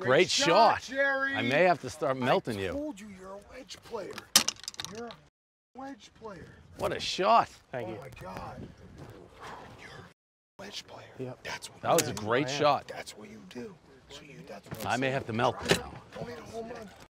Great Great shot. Jerry. I may have to start melting you. I told you you you're a wedge player. You're a wedge player. What a shot. Thank oh you. Oh my God. You're a wedge player. Yep. That's what That you was a great shot. That's what you do. So you, that's what I may have to melt Try now. Don't need a home run.